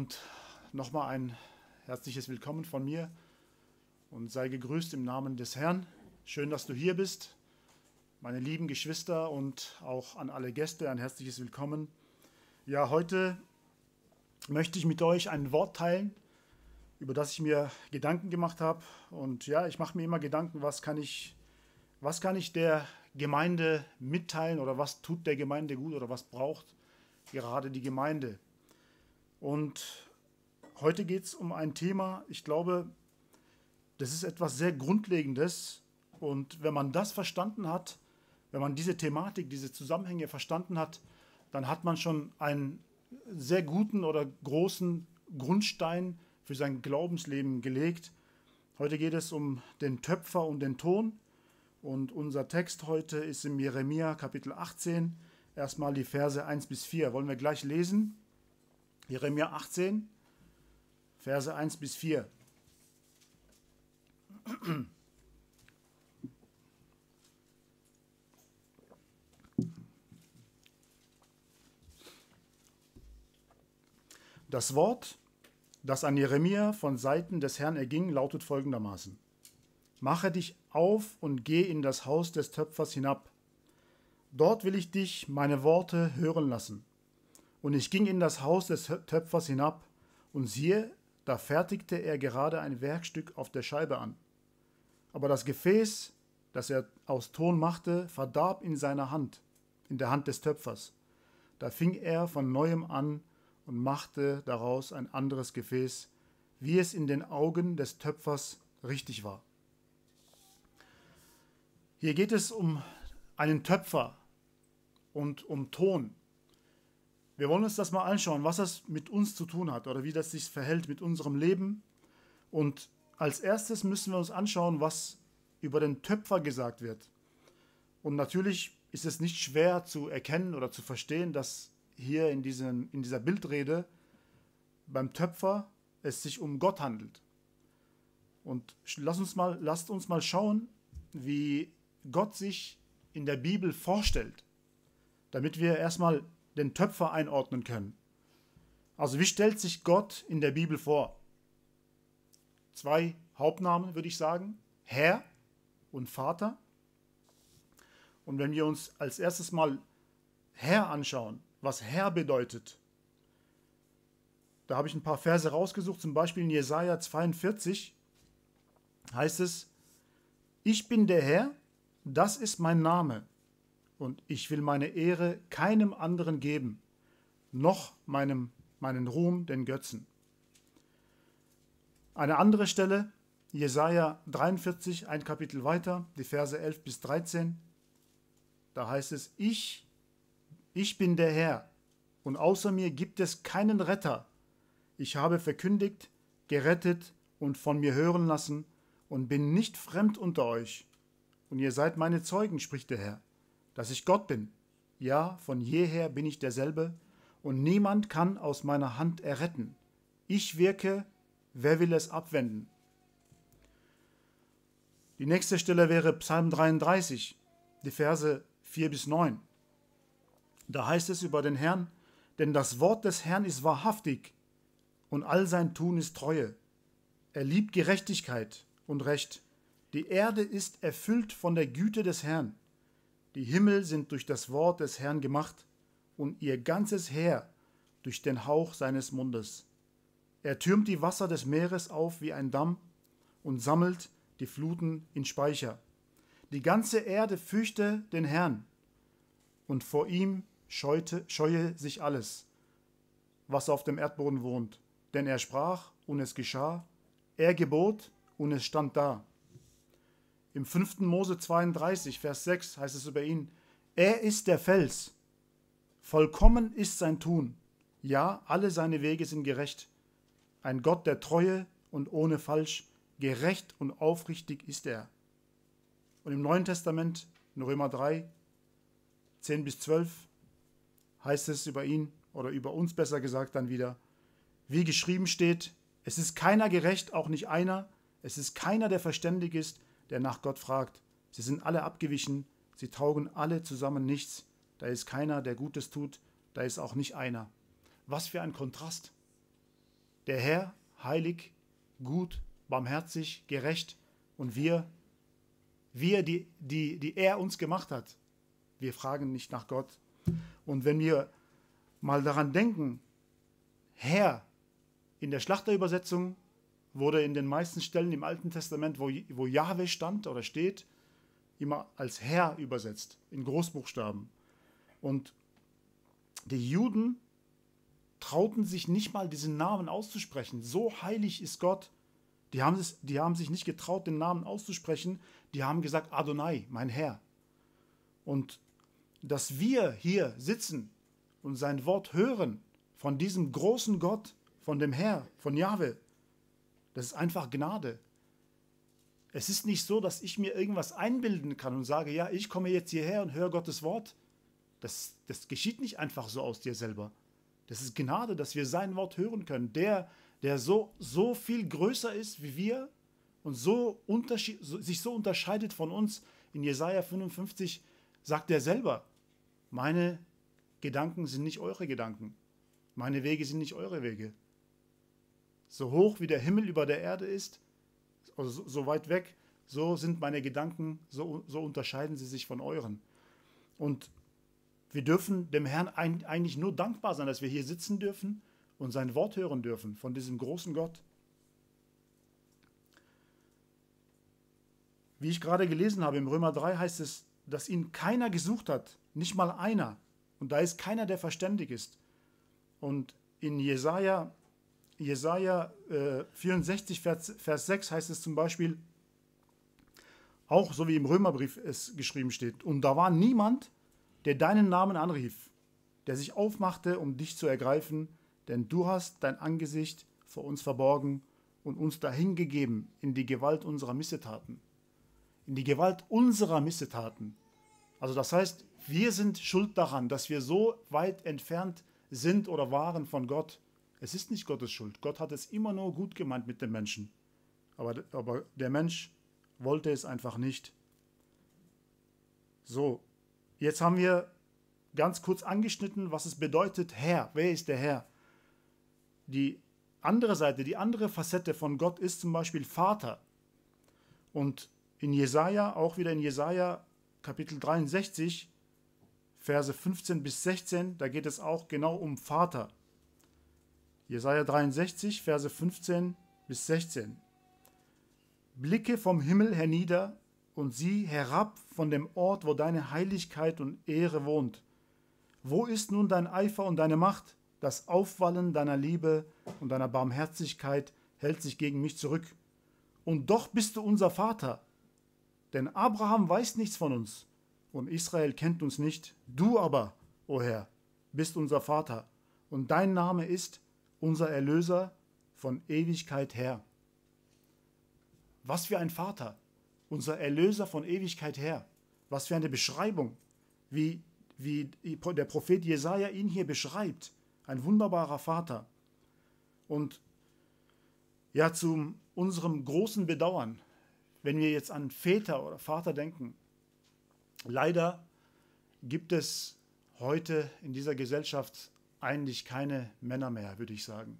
und nochmal ein herzliches Willkommen von mir und sei gegrüßt im Namen des Herrn. Schön, dass du hier bist. Meine lieben Geschwister und auch an alle Gäste ein herzliches Willkommen. Ja, heute möchte ich mit euch ein Wort teilen, über das ich mir Gedanken gemacht habe. Und ja, ich mache mir immer Gedanken, was kann ich, was kann ich der Gemeinde mitteilen oder was tut der Gemeinde gut oder was braucht gerade die Gemeinde. Und heute geht es um ein Thema, ich glaube, das ist etwas sehr Grundlegendes. Und wenn man das verstanden hat, wenn man diese Thematik, diese Zusammenhänge verstanden hat, dann hat man schon einen sehr guten oder großen Grundstein für sein Glaubensleben gelegt. Heute geht es um den Töpfer und den Ton. Und unser Text heute ist im Jeremia Kapitel 18, erstmal die Verse 1 bis 4. Wollen wir gleich lesen? Jeremia 18, Verse 1 bis 4. Das Wort, das an Jeremia von Seiten des Herrn erging, lautet folgendermaßen: Mache dich auf und geh in das Haus des Töpfers hinab. Dort will ich dich meine Worte hören lassen. Und ich ging in das Haus des Töpfers hinab, und siehe, da fertigte er gerade ein Werkstück auf der Scheibe an. Aber das Gefäß, das er aus Ton machte, verdarb in seiner Hand, in der Hand des Töpfers. Da fing er von neuem an und machte daraus ein anderes Gefäß, wie es in den Augen des Töpfers richtig war. Hier geht es um einen Töpfer und um Ton. Wir wollen uns das mal anschauen, was das mit uns zu tun hat oder wie das sich verhält mit unserem Leben. Und als erstes müssen wir uns anschauen, was über den Töpfer gesagt wird. Und natürlich ist es nicht schwer zu erkennen oder zu verstehen, dass hier in, diesen, in dieser Bildrede beim Töpfer es sich um Gott handelt. Und lass uns mal, lasst uns mal schauen, wie Gott sich in der Bibel vorstellt, damit wir erstmal den Töpfer einordnen können. Also wie stellt sich Gott in der Bibel vor? Zwei Hauptnamen würde ich sagen, Herr und Vater. Und wenn wir uns als erstes mal Herr anschauen, was Herr bedeutet, da habe ich ein paar Verse rausgesucht, zum Beispiel in Jesaja 42 heißt es: Ich bin der Herr, das ist mein Name und ich will meine Ehre keinem anderen geben, noch meinem, meinen Ruhm den Götzen. Eine andere Stelle, Jesaja 43, ein Kapitel weiter, die Verse 11 bis 13, da heißt es: Ich, ich bin der Herr, und außer mir gibt es keinen Retter. Ich habe verkündigt, gerettet und von mir hören lassen und bin nicht fremd unter euch. Und ihr seid meine Zeugen, spricht der Herr dass ich Gott bin. Ja, von jeher bin ich derselbe, und niemand kann aus meiner Hand erretten. Ich wirke, wer will es abwenden? Die nächste Stelle wäre Psalm 33, die Verse 4 bis 9. Da heißt es über den Herrn, denn das Wort des Herrn ist wahrhaftig und all sein Tun ist Treue. Er liebt Gerechtigkeit und Recht. Die Erde ist erfüllt von der Güte des Herrn. Die Himmel sind durch das Wort des Herrn gemacht und ihr ganzes Heer durch den Hauch seines Mundes. Er türmt die Wasser des Meeres auf wie ein Damm und sammelt die Fluten in Speicher. Die ganze Erde fürchte den Herrn und vor ihm scheute, scheue sich alles, was auf dem Erdboden wohnt. Denn er sprach und es geschah, er gebot und es stand da. Im 5. Mose 32, Vers 6 heißt es über ihn, er ist der Fels, vollkommen ist sein Tun, ja, alle seine Wege sind gerecht. Ein Gott der Treue und ohne Falsch, gerecht und aufrichtig ist er. Und im Neuen Testament, in Römer 3, 10 bis 12, heißt es über ihn, oder über uns besser gesagt dann wieder, wie geschrieben steht, es ist keiner gerecht, auch nicht einer, es ist keiner, der verständig ist, der nach Gott fragt. Sie sind alle abgewichen, sie taugen alle zusammen nichts. Da ist keiner, der Gutes tut, da ist auch nicht einer. Was für ein Kontrast. der Herr, heilig, gut, barmherzig, gerecht und wir, wir, die, die, die er uns gemacht hat. Wir fragen nicht nach Gott. Und wenn wir mal daran denken, Herr, in der Schlachterübersetzung wurde in den meisten Stellen im Alten Testament, wo, wo Jahwe stand oder steht, immer als Herr übersetzt, in Großbuchstaben. Und die Juden trauten sich nicht mal diesen Namen auszusprechen. So heilig ist Gott. Die haben, es, die haben sich nicht getraut, den Namen auszusprechen. Die haben gesagt, Adonai, mein Herr. Und dass wir hier sitzen und sein Wort hören von diesem großen Gott, von dem Herr, von Jahwe, das ist einfach Gnade. Es ist nicht so, dass ich mir irgendwas einbilden kann und sage, ja, ich komme jetzt hierher und höre Gottes Wort. Das, das geschieht nicht einfach so aus dir selber. Das ist Gnade, dass wir sein Wort hören können. Der, der so, so viel größer ist wie wir und so, sich so unterscheidet von uns. In Jesaja 55 sagt er selber: Meine Gedanken sind nicht eure Gedanken. Meine Wege sind nicht eure Wege. So hoch wie der Himmel über der Erde ist, also so weit weg, so sind meine Gedanken, so, so unterscheiden sie sich von euren. Und wir dürfen dem Herrn eigentlich nur dankbar sein, dass wir hier sitzen dürfen und sein Wort hören dürfen von diesem großen Gott. Wie ich gerade gelesen habe, im Römer 3 heißt es, dass ihn keiner gesucht hat, nicht mal einer. Und da ist keiner, der verständig ist. Und in Jesaja Jesaja äh, 64, Vers, Vers 6 heißt es zum Beispiel, auch so wie im Römerbrief es geschrieben steht, und da war niemand, der deinen Namen anrief, der sich aufmachte, um dich zu ergreifen, denn du hast dein Angesicht vor uns verborgen und uns dahingegeben in die Gewalt unserer Missetaten. In die Gewalt unserer Missetaten. Also das heißt, wir sind schuld daran, dass wir so weit entfernt sind oder waren von Gott. Es ist nicht Gottes Schuld. Gott hat es immer nur gut gemeint mit dem Menschen. Aber, aber der Mensch wollte es einfach nicht. So, jetzt haben wir ganz kurz angeschnitten, was es bedeutet, Herr. Wer ist der Herr? Die andere Seite, die andere Facette von Gott ist zum Beispiel Vater. Und in Jesaja, auch wieder in Jesaja Kapitel 63, Verse 15 bis 16, da geht es auch genau um Vater. Jesaja 63, Verse 15 bis 16. Blicke vom Himmel hernieder und sieh herab von dem Ort, wo deine Heiligkeit und Ehre wohnt. Wo ist nun dein Eifer und deine Macht? Das Aufwallen deiner Liebe und deiner Barmherzigkeit hält sich gegen mich zurück. Und doch bist du unser Vater. Denn Abraham weiß nichts von uns und Israel kennt uns nicht. Du aber, o oh Herr, bist unser Vater und dein Name ist unser Erlöser von Ewigkeit her. Was für ein Vater, unser Erlöser von Ewigkeit her. Was für eine Beschreibung, wie, wie der Prophet Jesaja ihn hier beschreibt. Ein wunderbarer Vater. Und ja, zu unserem großen Bedauern, wenn wir jetzt an Väter oder Vater denken, leider gibt es heute in dieser Gesellschaft eigentlich keine Männer mehr, würde ich sagen.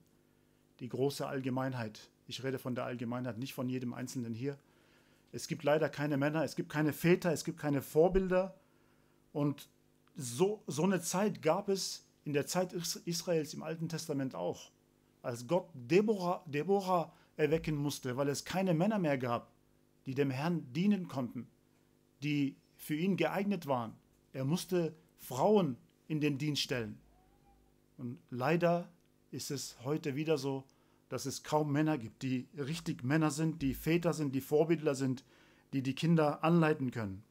Die große Allgemeinheit. Ich rede von der Allgemeinheit, nicht von jedem Einzelnen hier. Es gibt leider keine Männer, es gibt keine Väter, es gibt keine Vorbilder. Und so, so eine Zeit gab es in der Zeit Israels im Alten Testament auch. Als Gott Deborah, Deborah erwecken musste, weil es keine Männer mehr gab, die dem Herrn dienen konnten, die für ihn geeignet waren. Er musste Frauen in den Dienst stellen. Und leider ist es heute wieder so, dass es kaum Männer gibt, die richtig Männer sind, die Väter sind, die Vorbildler sind, die die Kinder anleiten können.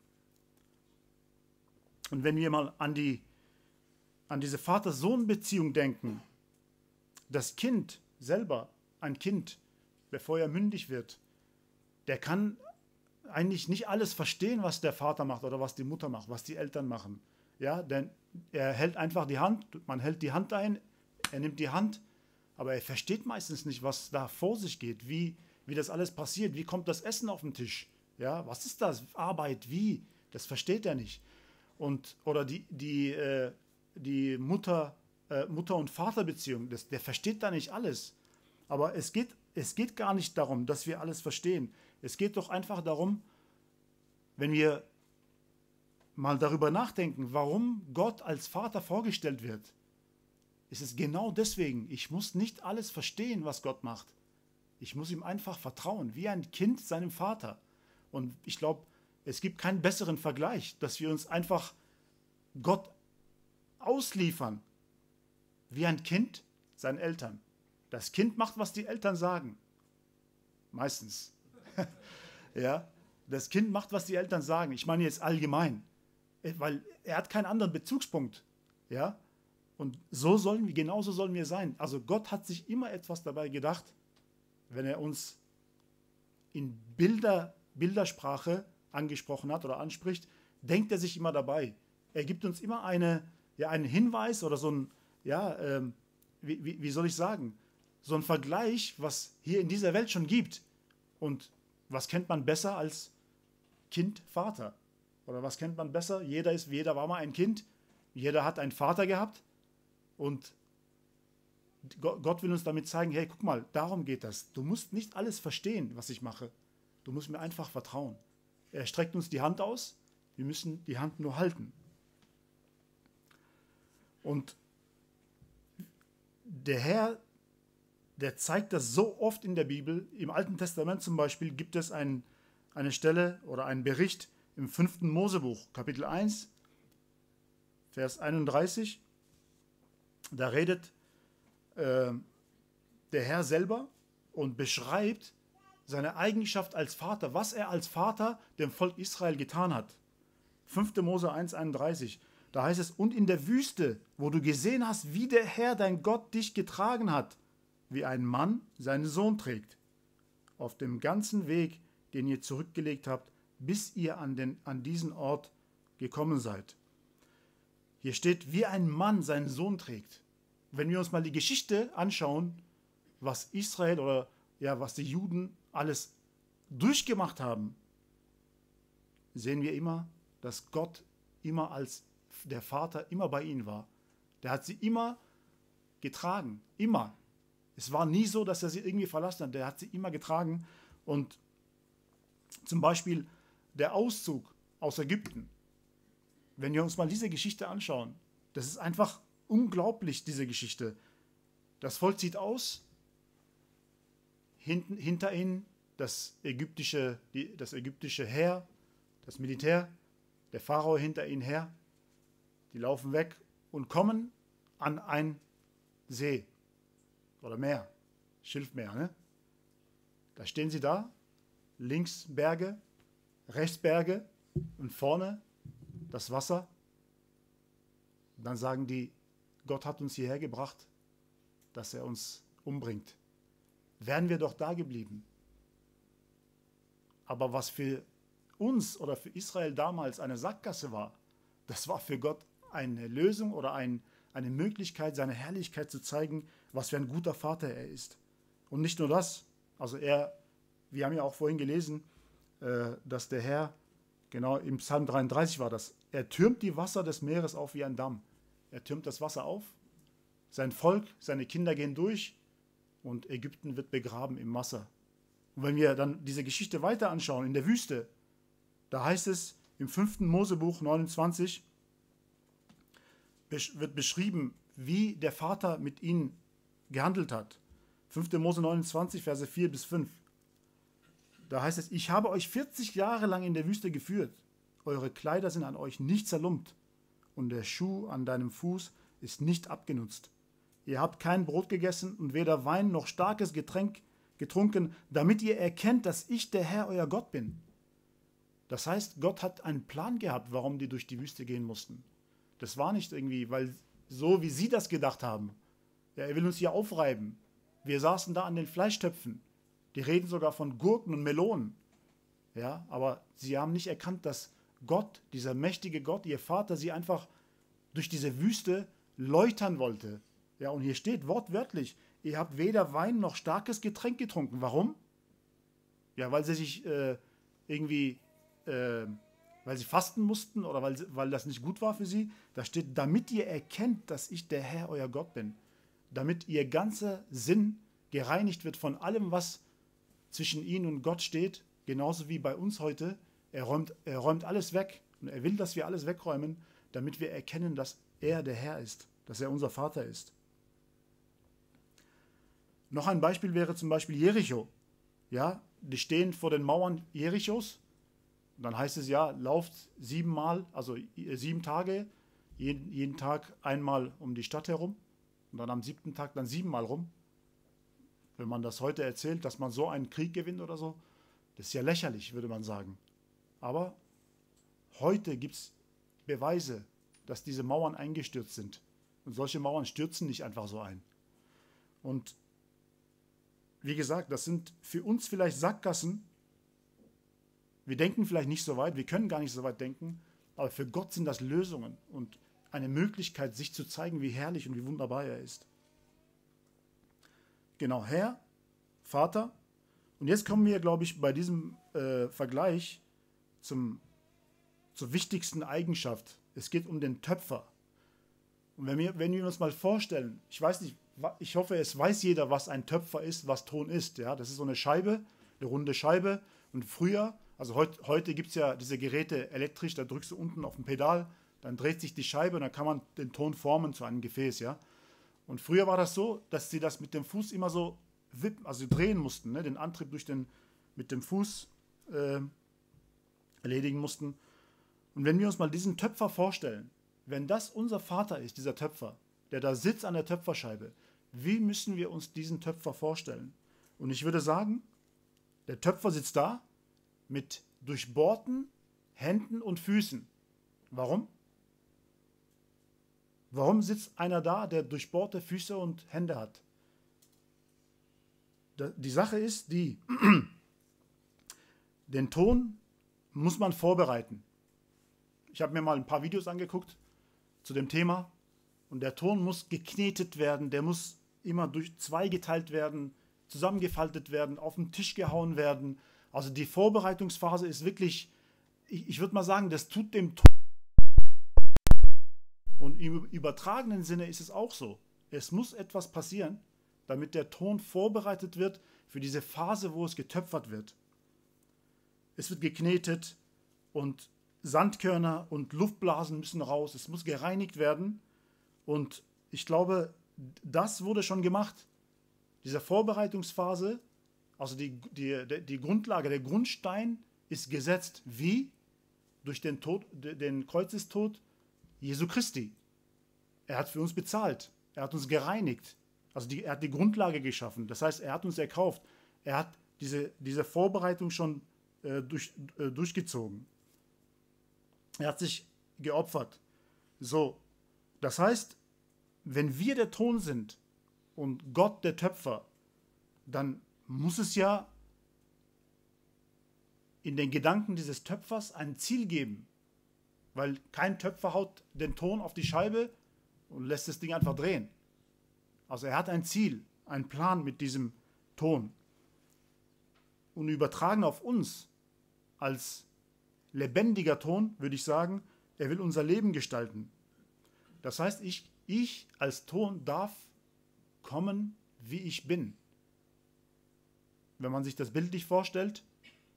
Und wenn wir mal an, die, an diese Vater-Sohn-Beziehung denken, das Kind selber, ein Kind, bevor er mündig wird, der kann eigentlich nicht alles verstehen, was der Vater macht oder was die Mutter macht, was die Eltern machen. Ja, denn er hält einfach die Hand, man hält die Hand ein, er nimmt die Hand, aber er versteht meistens nicht, was da vor sich geht, wie, wie das alles passiert, wie kommt das Essen auf den Tisch, ja, was ist das, Arbeit, wie, das versteht er nicht. Und, oder die, die, äh, die Mutter, äh, Mutter- und Vaterbeziehung, das, der versteht da nicht alles. Aber es geht, es geht gar nicht darum, dass wir alles verstehen. Es geht doch einfach darum, wenn wir mal darüber nachdenken, warum Gott als Vater vorgestellt wird, ist es genau deswegen, ich muss nicht alles verstehen, was Gott macht. Ich muss ihm einfach vertrauen, wie ein Kind seinem Vater. Und ich glaube, es gibt keinen besseren Vergleich, dass wir uns einfach Gott ausliefern, wie ein Kind seinen Eltern. Das Kind macht, was die Eltern sagen. Meistens. ja, das Kind macht, was die Eltern sagen. Ich meine jetzt allgemein, weil er hat keinen anderen Bezugspunkt. Ja, und so sollen wir, genauso sollen wir sein. Also Gott hat sich immer etwas dabei gedacht, wenn er uns in Bilder, Bildersprache angesprochen hat oder anspricht, denkt er sich immer dabei. Er gibt uns immer eine, ja, einen Hinweis oder so ein, ja, ähm, wie, wie, wie soll ich sagen, so ein Vergleich, was hier in dieser Welt schon gibt. Und was kennt man besser als Kind, Vater? Oder was kennt man besser? Jeder, ist, jeder war mal ein Kind, jeder hat einen Vater gehabt und Gott will uns damit zeigen, hey, guck mal, darum geht das. Du musst nicht alles verstehen, was ich mache. Du musst mir einfach vertrauen. Er streckt uns die Hand aus, wir müssen die Hand nur halten. Und der Herr, der zeigt das so oft in der Bibel. Im Alten Testament zum Beispiel gibt es ein, eine Stelle oder einen Bericht im 5. Mosebuch, Kapitel 1, Vers 31. Da redet äh, der Herr selber und beschreibt seine Eigenschaft als Vater, was er als Vater dem Volk Israel getan hat. 5. Mose 1, 31. Da heißt es, und in der Wüste, wo du gesehen hast, wie der Herr dein Gott dich getragen hat, wie ein Mann seinen Sohn trägt, auf dem ganzen Weg, den ihr zurückgelegt habt, bis ihr an, den, an diesen Ort gekommen seid. Hier steht, wie ein Mann seinen Sohn trägt. Wenn wir uns mal die Geschichte anschauen, was Israel oder ja, was die Juden alles durchgemacht haben, sehen wir immer, dass Gott immer als der Vater immer bei ihnen war. Der hat sie immer getragen, immer. Es war nie so, dass er sie irgendwie verlassen hat. Der hat sie immer getragen. Und zum Beispiel der Auszug aus Ägypten. Wenn wir uns mal diese Geschichte anschauen, das ist einfach unglaublich, diese Geschichte. Das Volk zieht aus, hinten, hinter ihnen das ägyptische, die, das ägyptische Heer, das Militär, der Pharao hinter ihnen her. Die laufen weg und kommen an ein See oder Meer, Schilfmeer. Ne? Da stehen sie da, links Berge, rechts Berge und vorne das Wasser. Dann sagen die, Gott hat uns hierher gebracht, dass er uns umbringt. Wären wir doch da geblieben. Aber was für uns oder für Israel damals eine Sackgasse war, das war für Gott eine Lösung oder ein, eine Möglichkeit, seine Herrlichkeit zu zeigen, was für ein guter Vater er ist. Und nicht nur das, also er, wir haben ja auch vorhin gelesen, dass der Herr, genau im Psalm 33 war das, er türmt die Wasser des Meeres auf wie ein Damm. Er türmt das Wasser auf, sein Volk, seine Kinder gehen durch und Ägypten wird begraben im Wasser. Und wenn wir dann diese Geschichte weiter anschauen, in der Wüste, da heißt es im 5. Mosebuch 29, wird beschrieben, wie der Vater mit ihnen gehandelt hat. 5. Mose 29, Verse 4 bis 5. Da heißt es, ich habe euch 40 Jahre lang in der Wüste geführt. Eure Kleider sind an euch nicht zerlumpt und der Schuh an deinem Fuß ist nicht abgenutzt. Ihr habt kein Brot gegessen und weder Wein noch starkes Getränk getrunken, damit ihr erkennt, dass ich der Herr euer Gott bin. Das heißt, Gott hat einen Plan gehabt, warum die durch die Wüste gehen mussten. Das war nicht irgendwie, weil so wie sie das gedacht haben. Ja, er will uns hier aufreiben. Wir saßen da an den Fleischtöpfen. Die reden sogar von Gurken und Melonen. Ja, aber sie haben nicht erkannt, dass Gott, dieser mächtige Gott, ihr Vater, sie einfach durch diese Wüste läutern wollte. Ja, und hier steht wortwörtlich, ihr habt weder Wein noch starkes Getränk getrunken. Warum? Ja, weil sie sich äh, irgendwie, äh, weil sie fasten mussten oder weil, weil das nicht gut war für sie. Da steht, damit ihr erkennt, dass ich der Herr, euer Gott bin. Damit ihr ganzer Sinn gereinigt wird von allem, was zwischen ihn und Gott steht, genauso wie bei uns heute. Er räumt, er räumt alles weg und er will, dass wir alles wegräumen, damit wir erkennen, dass er der Herr ist, dass er unser Vater ist. Noch ein Beispiel wäre zum Beispiel Jericho. Ja, die stehen vor den Mauern Jerichos. Dann heißt es ja, lauft siebenmal, also äh, sieben Tage, jeden, jeden Tag einmal um die Stadt herum und dann am siebten Tag dann siebenmal rum. Wenn man das heute erzählt, dass man so einen Krieg gewinnt oder so, das ist ja lächerlich, würde man sagen. Aber heute gibt es Beweise, dass diese Mauern eingestürzt sind. Und solche Mauern stürzen nicht einfach so ein. Und wie gesagt, das sind für uns vielleicht Sackgassen. Wir denken vielleicht nicht so weit, wir können gar nicht so weit denken, aber für Gott sind das Lösungen und eine Möglichkeit, sich zu zeigen, wie herrlich und wie wunderbar er ist. Genau, Herr, Vater. Und jetzt kommen wir, glaube ich, bei diesem äh, Vergleich zum, zur wichtigsten Eigenschaft. Es geht um den Töpfer. Und wenn wir, wenn wir uns mal vorstellen, ich weiß nicht, ich hoffe, es weiß jeder, was ein Töpfer ist, was Ton ist. Ja? Das ist so eine Scheibe, eine runde Scheibe. Und früher, also heut, heute gibt es ja diese Geräte elektrisch, da drückst du unten auf ein Pedal, dann dreht sich die Scheibe und dann kann man den Ton formen zu einem Gefäß. Ja? Und früher war das so, dass sie das mit dem Fuß immer so wippen, also drehen mussten, ne? den Antrieb durch den, mit dem Fuß äh, erledigen mussten. Und wenn wir uns mal diesen Töpfer vorstellen, wenn das unser Vater ist, dieser Töpfer, der da sitzt an der Töpferscheibe, wie müssen wir uns diesen Töpfer vorstellen? Und ich würde sagen, der Töpfer sitzt da mit durchbohrten Händen und Füßen. Warum? Warum sitzt einer da, der durchbohrte Füße und Hände hat? Die Sache ist die, den Ton muss man vorbereiten. Ich habe mir mal ein paar Videos angeguckt zu dem Thema und der Ton muss geknetet werden, der muss immer durch zwei geteilt werden, zusammengefaltet werden, auf den Tisch gehauen werden. Also die Vorbereitungsphase ist wirklich, ich, ich würde mal sagen, das tut dem Ton. Und im übertragenen Sinne ist es auch so. Es muss etwas passieren, damit der Ton vorbereitet wird für diese Phase, wo es getöpfert wird. Es wird geknetet und Sandkörner und Luftblasen müssen raus. Es muss gereinigt werden. Und ich glaube, das wurde schon gemacht. Diese Vorbereitungsphase, also die, die, die Grundlage, der Grundstein ist gesetzt. Wie? Durch den, Tod, den Kreuzestod Jesu Christi. Er hat für uns bezahlt. Er hat uns gereinigt. Also die, er hat die Grundlage geschaffen. Das heißt, er hat uns erkauft. Er hat diese, diese Vorbereitung schon äh, durch, äh, durchgezogen. Er hat sich geopfert. So, das heißt, wenn wir der Ton sind und Gott der Töpfer, dann muss es ja in den Gedanken dieses Töpfers ein Ziel geben. Weil kein Töpfer haut den Ton auf die Scheibe und lässt das Ding einfach drehen. Also er hat ein Ziel, einen Plan mit diesem Ton. Und übertragen auf uns als lebendiger Ton, würde ich sagen, er will unser Leben gestalten. Das heißt, ich ich als Ton darf kommen, wie ich bin. Wenn man sich das bildlich vorstellt,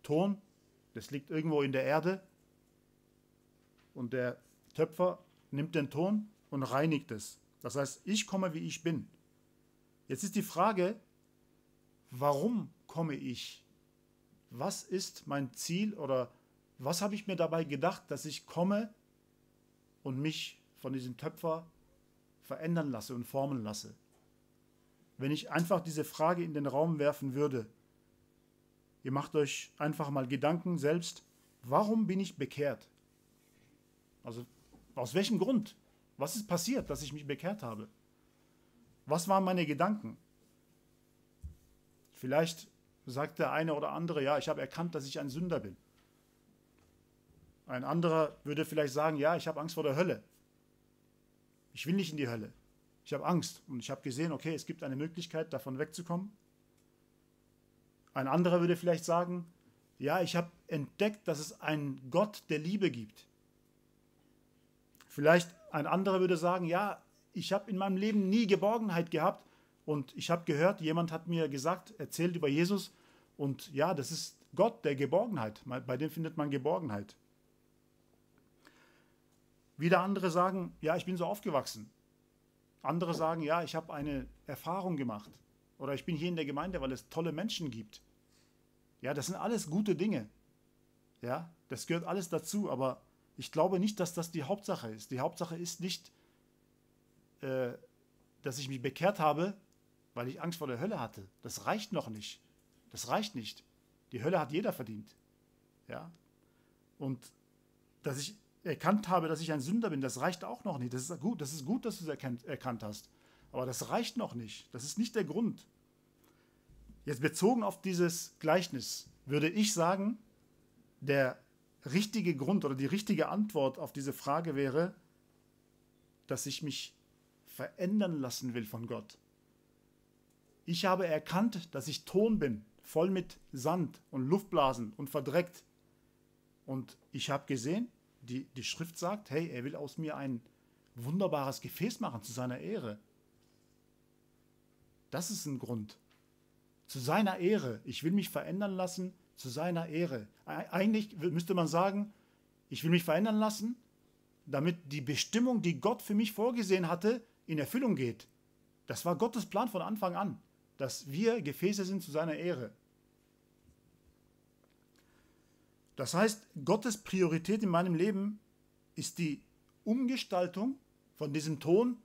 Ton, das liegt irgendwo in der Erde und der Töpfer nimmt den Ton und reinigt es. Das heißt, ich komme, wie ich bin. Jetzt ist die Frage, warum komme ich? Was ist mein Ziel oder was habe ich mir dabei gedacht, dass ich komme und mich von diesem Töpfer verändern lasse und formen lasse. Wenn ich einfach diese Frage in den Raum werfen würde, ihr macht euch einfach mal Gedanken selbst, warum bin ich bekehrt? Also aus welchem Grund? Was ist passiert, dass ich mich bekehrt habe? Was waren meine Gedanken? Vielleicht sagt der eine oder andere, ja, ich habe erkannt, dass ich ein Sünder bin. Ein anderer würde vielleicht sagen, ja, ich habe Angst vor der Hölle. Ich will nicht in die Hölle. Ich habe Angst und ich habe gesehen, okay, es gibt eine Möglichkeit, davon wegzukommen. Ein anderer würde vielleicht sagen, ja, ich habe entdeckt, dass es einen Gott der Liebe gibt. Vielleicht ein anderer würde sagen, ja, ich habe in meinem Leben nie Geborgenheit gehabt Und ich habe gehört, jemand hat mir gesagt, erzählt über Jesus. Und ja, das ist Gott der Geborgenheit. Bei dem findet man Geborgenheit. Wieder andere sagen, ja, ich bin so aufgewachsen. Andere sagen, ja, ich habe eine Erfahrung gemacht. Oder ich bin hier in der Gemeinde, weil es tolle Menschen gibt. Ja, das sind alles gute Dinge. Ja, das gehört alles dazu, aber ich glaube nicht, dass das die Hauptsache ist. Die Hauptsache ist nicht, äh, dass ich mich bekehrt habe, weil ich Angst vor der Hölle hatte. Das reicht noch nicht. Das reicht nicht. Die Hölle hat jeder verdient. Ja? Und dass ich erkannt habe, dass ich ein Sünder bin, das reicht auch noch nicht. Das ist gut, das ist gut dass du es erkannt, erkannt hast. Aber das reicht noch nicht. Das ist nicht der Grund. Jetzt bezogen auf dieses Gleichnis würde ich sagen, der richtige Grund oder die richtige Antwort auf diese Frage wäre, dass ich mich verändern lassen will von Gott. Ich habe erkannt, dass ich Ton bin, voll mit Sand und Luftblasen und verdreckt. Und ich habe gesehen, die, die Schrift sagt, hey, er will aus mir ein wunderbares Gefäß machen zu seiner Ehre. Das ist ein Grund. Zu seiner Ehre. Ich will mich verändern lassen zu seiner Ehre. Eigentlich müsste man sagen, ich will mich verändern lassen, damit die Bestimmung, die Gott für mich vorgesehen hatte, in Erfüllung geht. Das war Gottes Plan von Anfang an, dass wir Gefäße sind zu seiner Ehre. Das heißt, Gottes Priorität in meinem Leben ist die Umgestaltung von diesem Ton,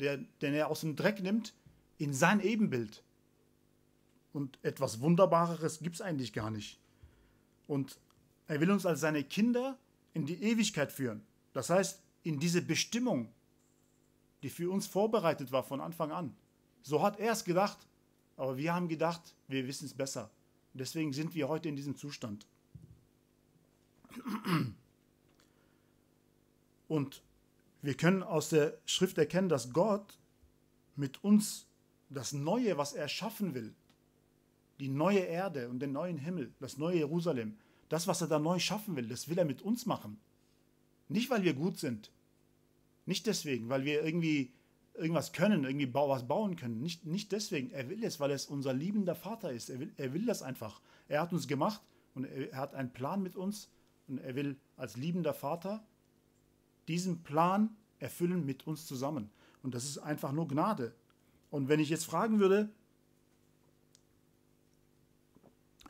der, den er aus dem Dreck nimmt, in sein Ebenbild. Und etwas Wunderbareres gibt es eigentlich gar nicht. Und er will uns als seine Kinder in die Ewigkeit führen. Das heißt, in diese Bestimmung, die für uns vorbereitet war von Anfang an. So hat er es gedacht, aber wir haben gedacht, wir wissen es besser. deswegen sind wir heute in diesem Zustand. Und wir können aus der Schrift erkennen, dass Gott mit uns das Neue, was er schaffen will, die neue Erde und den neuen Himmel, das neue Jerusalem, das, was er da neu schaffen will, das will er mit uns machen. Nicht, weil wir gut sind. Nicht deswegen, weil wir irgendwie irgendwas können, irgendwie was bauen können. Nicht, nicht deswegen. Er will es, weil es unser liebender Vater ist. Er will, er will das einfach. Er hat uns gemacht und er hat einen Plan mit uns und er will als liebender Vater diesen Plan erfüllen mit uns zusammen. Und das ist einfach nur Gnade. Und wenn ich jetzt fragen würde,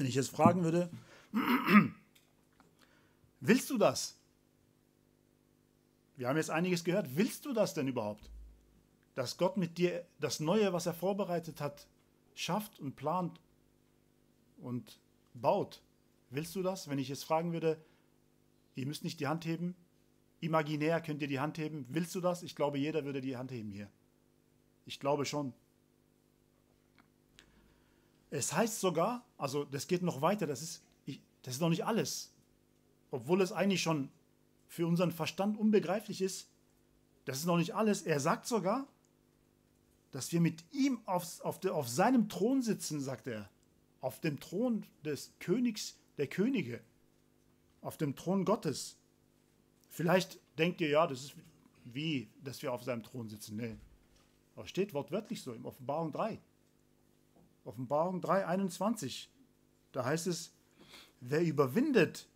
wenn ich jetzt fragen würde, willst du das? Wir haben jetzt einiges gehört. Willst du das denn überhaupt? Dass Gott mit dir das Neue, was er vorbereitet hat, schafft und plant und baut. Willst du das? Wenn ich jetzt fragen würde, ihr müsst nicht die Hand heben, imaginär könnt ihr die Hand heben. Willst du das? Ich glaube, jeder würde die Hand heben hier. Ich glaube schon. Es heißt sogar, also das geht noch weiter, das ist, das ist noch nicht alles. Obwohl es eigentlich schon für unseren Verstand unbegreiflich ist, das ist noch nicht alles. Er sagt sogar, dass wir mit ihm auf, auf, de, auf seinem Thron sitzen, sagt er. Auf dem Thron des Königs der Könige. Auf dem Thron Gottes. Vielleicht denkt ihr, ja, das ist wie, dass wir auf seinem Thron sitzen. Nee. Aber steht wortwörtlich so in Offenbarung 3. Offenbarung 3,21. Da heißt es, wer überwindet,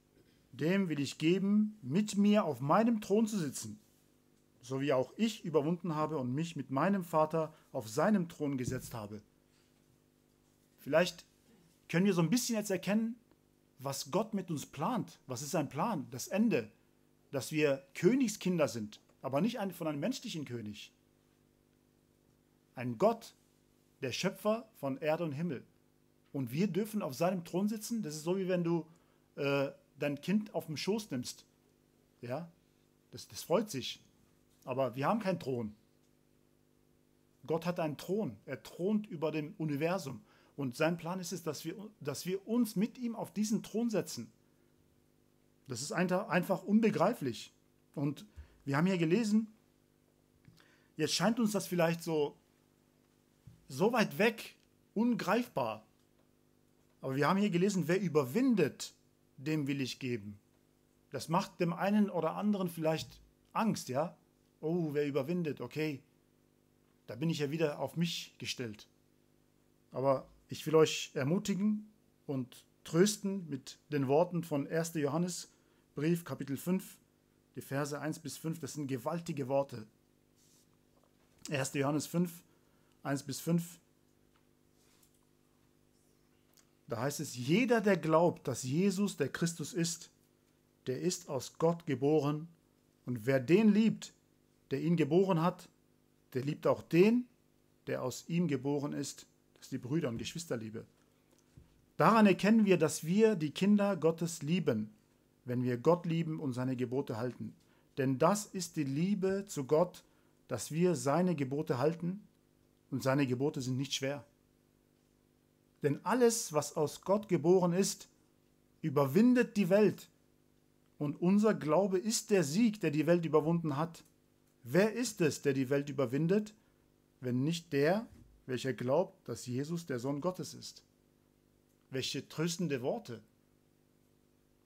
dem will ich geben, mit mir auf meinem Thron zu sitzen, so wie auch ich überwunden habe und mich mit meinem Vater auf seinem Thron gesetzt habe. Vielleicht können wir so ein bisschen jetzt erkennen, was Gott mit uns plant. Was ist sein Plan? Das Ende. Dass wir Königskinder sind, aber nicht von einem menschlichen König. Ein Gott, der Schöpfer von Erde und Himmel. Und wir dürfen auf seinem Thron sitzen. Das ist so, wie wenn du äh, dein Kind auf dem Schoß nimmst. Ja, das, das freut sich. Aber wir haben keinen Thron. Gott hat einen Thron. Er thront über dem Universum. Und sein Plan ist es, dass wir, dass wir uns mit ihm auf diesen Thron setzen. Das ist einfach unbegreiflich. Und wir haben hier gelesen, jetzt scheint uns das vielleicht so so weit weg, ungreifbar. Aber wir haben hier gelesen, wer überwindet, dem will ich geben. Das macht dem einen oder anderen vielleicht Angst, ja? Oh, wer überwindet, okay. Da bin ich ja wieder auf mich gestellt. Aber ich will euch ermutigen und trösten mit den Worten von 1. Johannes Brief, Kapitel 5, die Verse 1 bis 5. Das sind gewaltige Worte. 1. Johannes 5, 1 bis 5. Da heißt es, jeder, der glaubt, dass Jesus der Christus ist, der ist aus Gott geboren. Und wer den liebt, der ihn geboren hat, der liebt auch den, der aus ihm geboren ist. Das ist die Brüder- und Geschwisterliebe. Daran erkennen wir, dass wir die Kinder Gottes lieben, wenn wir Gott lieben und seine Gebote halten. Denn das ist die Liebe zu Gott, dass wir seine Gebote halten und seine Gebote sind nicht schwer. Denn alles, was aus Gott geboren ist, überwindet die Welt. Und unser Glaube ist der Sieg, der die Welt überwunden hat. Wer ist es, der die Welt überwindet, wenn nicht der, welcher glaubt, dass Jesus der Sohn Gottes ist? Welche tröstende Worte.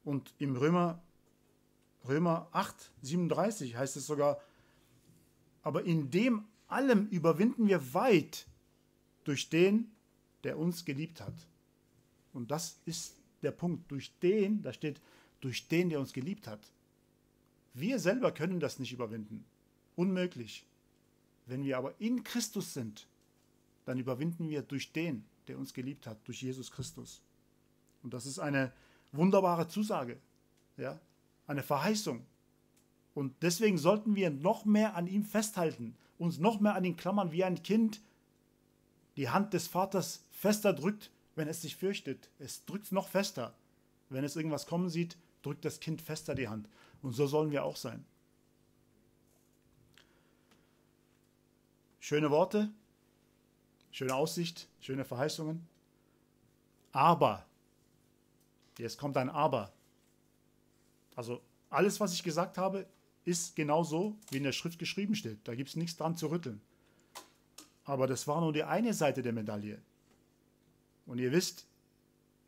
Und im Römer, Römer 8, 37 heißt es sogar, aber in dem allem überwinden wir weit durch den, der uns geliebt hat. Und das ist der Punkt. Durch den, da steht, durch den, der uns geliebt hat. Wir selber können das nicht überwinden. Unmöglich. Wenn wir aber in Christus sind, dann überwinden wir durch den, der uns geliebt hat, durch Jesus Christus. Und das ist eine wunderbare Zusage, ja, eine Verheißung. Und deswegen sollten wir noch mehr an ihm festhalten, uns noch mehr an ihn klammern, wie ein Kind die Hand des Vaters fester drückt, wenn es sich fürchtet. Es drückt noch fester. Wenn es irgendwas kommen sieht, drückt das Kind fester die Hand. Und so sollen wir auch sein. Schöne Worte, schöne Aussicht, schöne Verheißungen. Aber, jetzt kommt ein Aber. Also alles, was ich gesagt habe, ist genau so, wie in der Schrift geschrieben steht. Da gibt es nichts dran zu rütteln. Aber das war nur die eine Seite der Medaille. Und ihr wisst,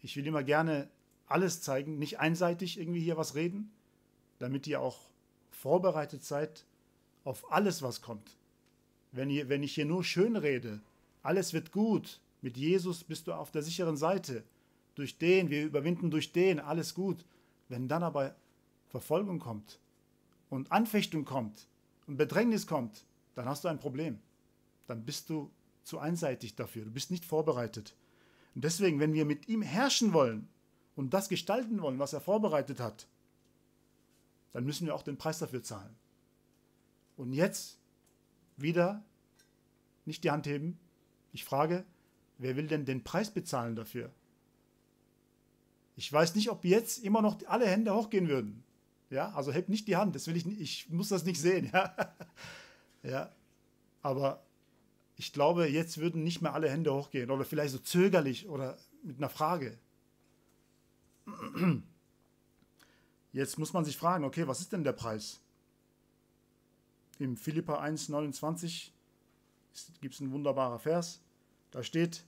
ich will immer gerne alles zeigen, nicht einseitig irgendwie hier was reden, damit ihr auch vorbereitet seid auf alles, was kommt. Wenn, ihr, wenn ich hier nur schön rede, alles wird gut, mit Jesus bist du auf der sicheren Seite, durch den, wir überwinden durch den, alles gut. Wenn dann aber Verfolgung kommt und Anfechtung kommt und Bedrängnis kommt, dann hast du ein Problem. Dann bist du zu einseitig dafür, du bist nicht vorbereitet. Und deswegen, wenn wir mit ihm herrschen wollen und das gestalten wollen, was er vorbereitet hat, dann müssen wir auch den Preis dafür zahlen. Und jetzt wieder nicht die Hand heben. Ich frage, wer will denn den Preis bezahlen dafür? Ich weiß nicht, ob jetzt immer noch alle Hände hochgehen würden. Ja, also hebt nicht die Hand, das will ich ich muss das nicht sehen. Ja, ja. aber ich glaube, jetzt würden nicht mehr alle Hände hochgehen oder vielleicht so zögerlich oder mit einer Frage. Jetzt muss man sich fragen, okay, was ist denn der Preis? Im Philippa 1,29 gibt es einen wunderbaren Vers. Da steht,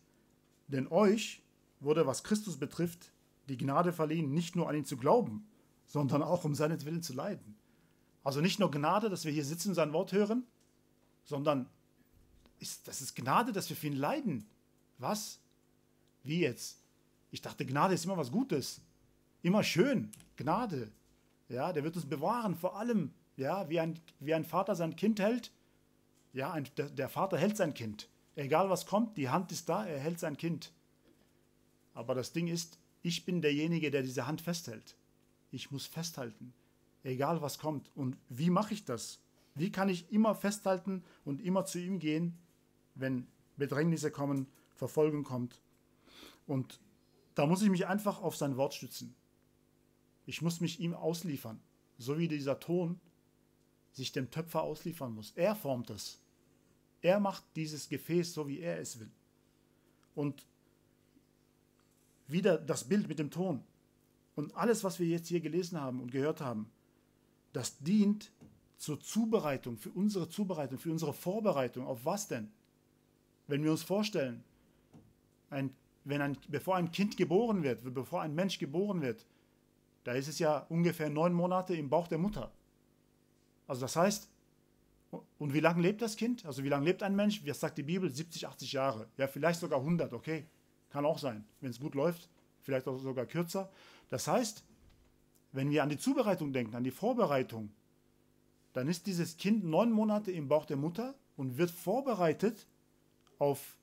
denn euch wurde, was Christus betrifft, die Gnade verliehen, nicht nur an ihn zu glauben, sondern auch um seinetwillen zu leiden. Also nicht nur Gnade, dass wir hier sitzen und sein Wort hören, sondern ist, das ist Gnade, dass wir für ihn leiden. Was? Wie jetzt? Ich dachte, Gnade ist immer was Gutes. Immer schön. Gnade. Ja, der wird uns bewahren vor allem. Ja, wie ein, wie ein Vater sein Kind hält. Ja, ein, der, der Vater hält sein Kind. Egal was kommt, die Hand ist da, er hält sein Kind. Aber das Ding ist, ich bin derjenige, der diese Hand festhält. Ich muss festhalten, egal was kommt. Und wie mache ich das? Wie kann ich immer festhalten und immer zu ihm gehen, wenn Bedrängnisse kommen, Verfolgung kommt? Und da muss ich mich einfach auf sein Wort stützen. Ich muss mich ihm ausliefern, so wie dieser Ton sich dem Töpfer ausliefern muss. Er formt es. Er macht dieses Gefäß so, wie er es will. Und wieder das Bild mit dem Ton. Und alles, was wir jetzt hier gelesen haben und gehört haben, das dient zur Zubereitung, für unsere Zubereitung, für unsere Vorbereitung. Auf was denn? Wenn wir uns vorstellen, ein, wenn ein, bevor ein Kind geboren wird, bevor ein Mensch geboren wird, da ist es ja ungefähr neun Monate im Bauch der Mutter. Also das heißt, Und wie lange lebt das Kind? Also wie lange lebt ein Mensch? Was sagt die Bibel? 70, 80 Jahre. Ja, vielleicht sogar 100, okay. Kann auch sein, wenn es gut läuft. Vielleicht auch sogar kürzer. Das heißt, wenn wir an die Zubereitung denken, an die Vorbereitung, dann ist dieses Kind neun Monate im Bauch der Mutter und wird vorbereitet auf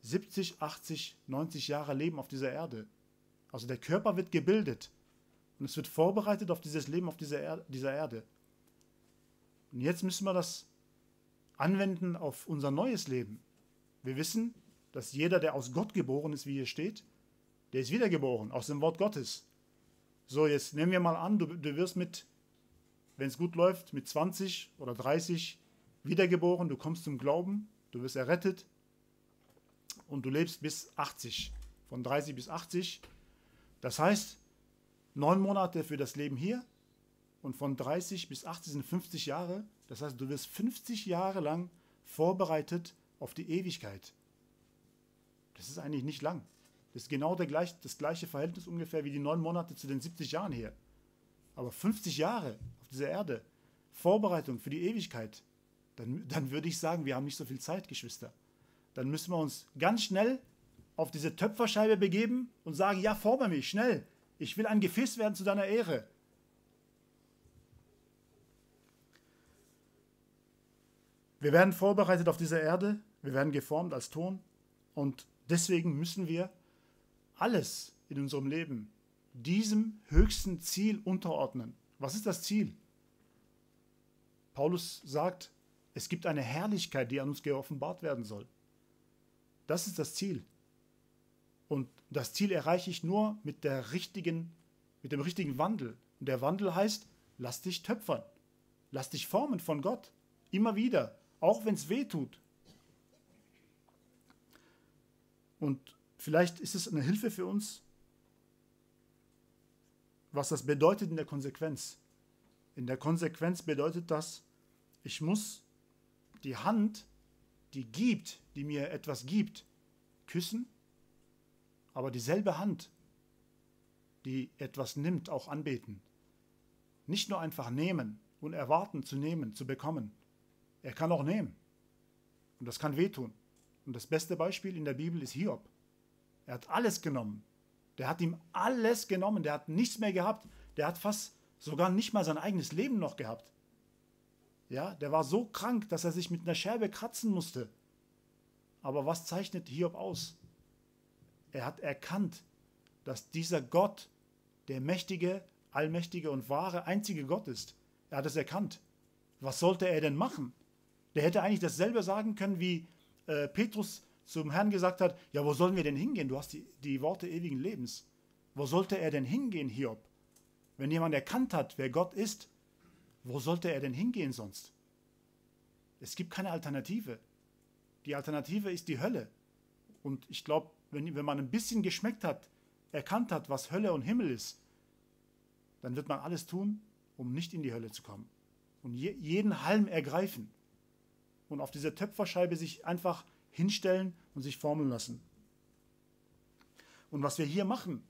70, 80, 90 Jahre Leben auf dieser Erde. Also der Körper wird gebildet und es wird vorbereitet auf dieses Leben auf dieser, er dieser Erde. Und jetzt müssen wir das anwenden auf unser neues Leben. Wir wissen, dass jeder, der aus Gott geboren ist, wie hier steht, der ist wiedergeboren, aus dem Wort Gottes. So, jetzt nehmen wir mal an, du, du wirst mit, wenn es gut läuft, mit 20 oder 30 wiedergeboren, du kommst zum Glauben, du wirst errettet und du lebst bis 80, von 30 bis 80. Das heißt, neun Monate für das Leben hier und von 30 bis 80 sind 50 Jahre. Das heißt, du wirst 50 Jahre lang vorbereitet auf die Ewigkeit. Das ist eigentlich nicht lang. Das ist genau gleich, das gleiche Verhältnis ungefähr wie die neun Monate zu den 70 Jahren hier. Aber 50 Jahre auf dieser Erde, Vorbereitung für die Ewigkeit, dann, dann würde ich sagen, wir haben nicht so viel Zeit, Geschwister. Dann müssen wir uns ganz schnell auf diese Töpferscheibe begeben und sagen, ja, forme mich, schnell. Ich will ein Gefäß werden zu deiner Ehre. Wir werden vorbereitet auf dieser Erde, wir werden geformt als Ton und deswegen müssen wir alles in unserem Leben diesem höchsten Ziel unterordnen. Was ist das Ziel? Paulus sagt, es gibt eine Herrlichkeit, die an uns geoffenbart werden soll. Das ist das Ziel. Und das Ziel erreiche ich nur mit der richtigen, mit dem richtigen Wandel. Und der Wandel heißt, lass dich töpfern. Lass dich formen von Gott. Immer wieder. Auch wenn es weh tut. Und vielleicht ist es eine Hilfe für uns, was das bedeutet in der Konsequenz. In der Konsequenz bedeutet das, ich muss die Hand, die gibt, die mir etwas gibt, küssen aber dieselbe Hand, die etwas nimmt, auch anbeten. Nicht nur einfach nehmen und erwarten zu nehmen, zu bekommen. Er kann auch nehmen. Und das kann wehtun. Und das beste Beispiel in der Bibel ist Hiob. Er hat alles genommen. Der hat ihm alles genommen. Der hat nichts mehr gehabt. Der hat fast sogar nicht mal sein eigenes Leben noch gehabt. Ja, der war so krank, dass er sich mit einer Scherbe kratzen musste. Aber was zeichnet Hiob aus? Er hat erkannt, dass dieser Gott der mächtige, allmächtige und wahre, einzige Gott ist. Er hat es erkannt. Was sollte er denn machen? Der hätte eigentlich dasselbe sagen können, wie äh, Petrus zum Herrn gesagt hat, ja, wo sollen wir denn hingehen? Du hast die, die Worte ewigen Lebens. Wo sollte er denn hingehen, Hiob? Wenn jemand erkannt hat, wer Gott ist, wo sollte er denn hingehen sonst? Es gibt keine Alternative. Die Alternative ist die Hölle. Und ich glaube, wenn, wenn man ein bisschen geschmeckt hat, erkannt hat, was Hölle und Himmel ist, dann wird man alles tun, um nicht in die Hölle zu kommen. Und je, jeden Halm ergreifen und auf dieser Töpferscheibe sich einfach hinstellen und sich formeln lassen. Und was wir hier machen,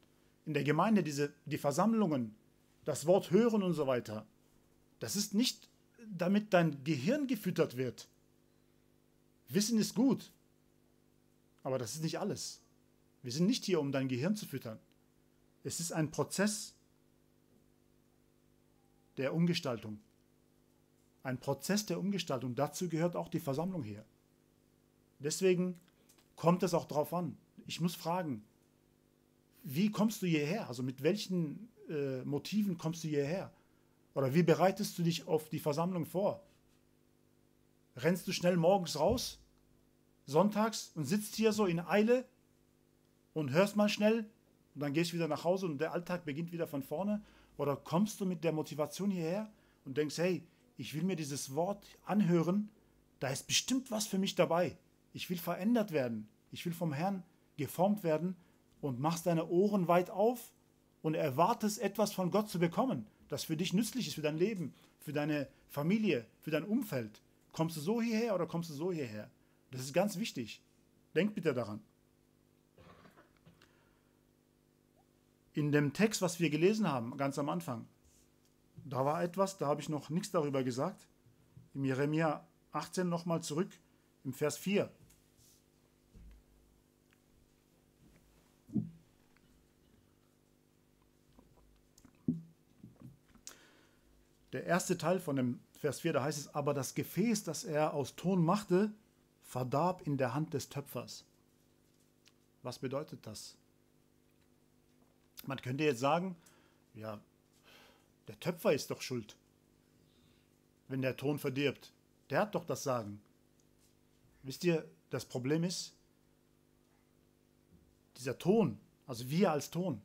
in der Gemeinde, diese, die Versammlungen, das Wort hören und so weiter, das ist nicht, damit dein Gehirn gefüttert wird. Wissen ist gut, aber das ist nicht alles. Wir sind nicht hier, um dein Gehirn zu füttern. Es ist ein Prozess der Umgestaltung. Ein Prozess der Umgestaltung. Dazu gehört auch die Versammlung hier. Deswegen kommt es auch darauf an. Ich muss fragen, wie kommst du hierher? Also mit welchen äh, Motiven kommst du hierher? Oder wie bereitest du dich auf die Versammlung vor? Rennst du schnell morgens raus, sonntags und sitzt hier so in Eile und hörst mal schnell und dann gehst du wieder nach Hause und der Alltag beginnt wieder von vorne? Oder kommst du mit der Motivation hierher und denkst, hey, ich will mir dieses Wort anhören, da ist bestimmt was für mich dabei. Ich will verändert werden. Ich will vom Herrn geformt werden und machst deine Ohren weit auf und erwartest etwas von Gott zu bekommen, das für dich nützlich ist, für dein Leben, für deine Familie, für dein Umfeld. Kommst du so hierher oder kommst du so hierher? Das ist ganz wichtig. Denk bitte daran. in dem Text, was wir gelesen haben, ganz am Anfang, da war etwas, da habe ich noch nichts darüber gesagt. Im Jeremia 18 nochmal zurück im Vers 4. Der erste Teil von dem Vers 4, da heißt es, aber das Gefäß, das er aus Ton machte, verdarb in der Hand des Töpfers. Was bedeutet das? Man könnte jetzt sagen, ja, der Töpfer ist doch schuld, wenn der Ton verdirbt. Der hat doch das Sagen. Wisst ihr, das Problem ist, dieser Ton, also wir als Ton,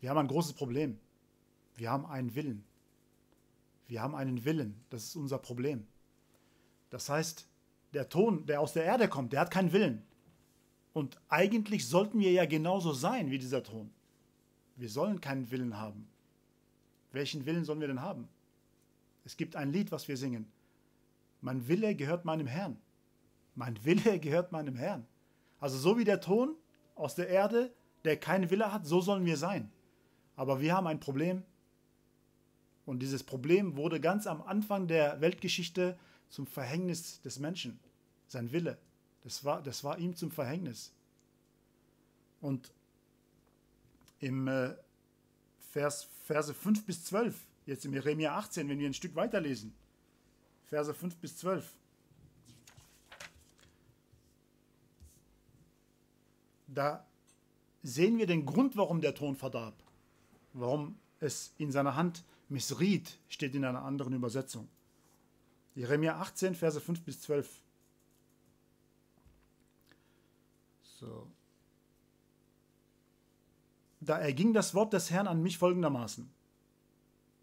wir haben ein großes Problem. Wir haben einen Willen. Wir haben einen Willen. Das ist unser Problem. Das heißt, der Ton, der aus der Erde kommt, der hat keinen Willen. Und eigentlich sollten wir ja genauso sein wie dieser Ton. Wir sollen keinen Willen haben. Welchen Willen sollen wir denn haben? Es gibt ein Lied, was wir singen. Mein Wille gehört meinem Herrn. Mein Wille gehört meinem Herrn. Also so wie der Ton aus der Erde, der keinen Wille hat, so sollen wir sein. Aber wir haben ein Problem. Und dieses Problem wurde ganz am Anfang der Weltgeschichte zum Verhängnis des Menschen. Sein Wille. Das war, das war ihm zum Verhängnis. Und im äh, Vers, Verse 5 bis 12, jetzt im Jeremia 18, wenn wir ein Stück weiterlesen, Verse 5 bis 12. Da sehen wir den Grund, warum der Ton verdarb. Warum es in seiner Hand missriet, steht in einer anderen Übersetzung. Jeremia 18, Verse 5 bis 12. So. Da erging das Wort des Herrn an mich folgendermaßen.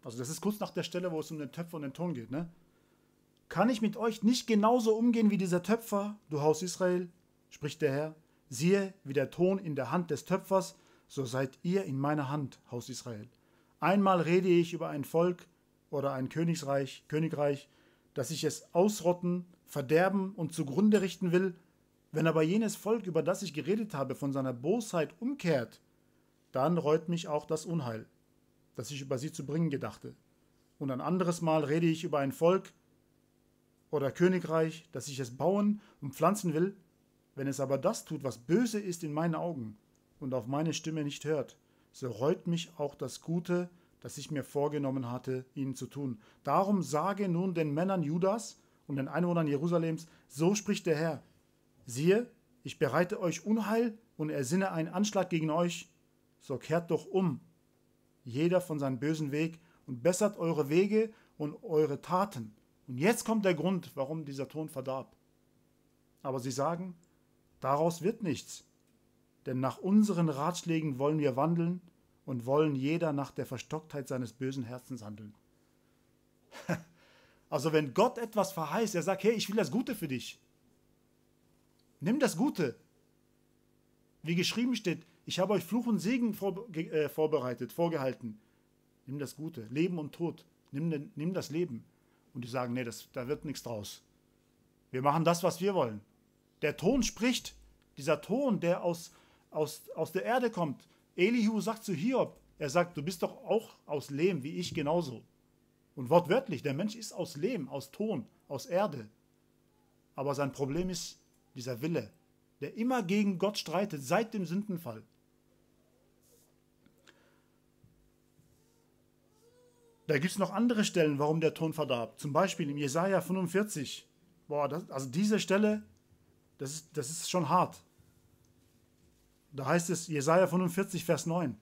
Also das ist kurz nach der Stelle, wo es um den Töpfer und den Ton geht. Ne? Kann ich mit euch nicht genauso umgehen wie dieser Töpfer, du Haus Israel? spricht der Herr. Siehe, wie der Ton in der Hand des Töpfers, so seid ihr in meiner Hand, Haus Israel. Einmal rede ich über ein Volk oder ein Königsreich, Königreich, dass ich es ausrotten, verderben und zugrunde richten will, wenn aber jenes Volk, über das ich geredet habe, von seiner Bosheit umkehrt, dann reut mich auch das Unheil, das ich über sie zu bringen gedachte. Und ein anderes Mal rede ich über ein Volk oder Königreich, dass ich es bauen und pflanzen will, wenn es aber das tut, was böse ist in meinen Augen und auf meine Stimme nicht hört, so reut mich auch das Gute, das ich mir vorgenommen hatte, ihnen zu tun. Darum sage nun den Männern Judas und den Einwohnern Jerusalems, so spricht der Herr, siehe, ich bereite euch Unheil und ersinne einen Anschlag gegen euch, so kehrt doch um, jeder von seinem bösen Weg und bessert eure Wege und eure Taten. Und jetzt kommt der Grund, warum dieser Ton verdarb. Aber sie sagen, daraus wird nichts, denn nach unseren Ratschlägen wollen wir wandeln und wollen jeder nach der Verstocktheit seines bösen Herzens handeln. Also wenn Gott etwas verheißt, er sagt, hey, ich will das Gute für dich. Nimm das Gute. Wie geschrieben steht, ich habe euch Fluch und Segen äh, vorbereitet, vorgehalten. Nimm das Gute, Leben und Tod. Nimm, nimm das Leben. Und die sagen, nee, das, da wird nichts draus. Wir machen das, was wir wollen. Der Ton spricht. Dieser Ton, der aus, aus, aus der Erde kommt, Elihu sagt zu Hiob, er sagt, du bist doch auch aus Lehm, wie ich genauso. Und wortwörtlich, der Mensch ist aus Lehm, aus Ton, aus Erde. Aber sein Problem ist dieser Wille, der immer gegen Gott streitet, seit dem Sündenfall. Da gibt es noch andere Stellen, warum der Ton verdarb. Zum Beispiel im Jesaja 45. Boah, das, also diese Stelle, das ist, das ist schon hart. Da heißt es Jesaja 45, Vers 9.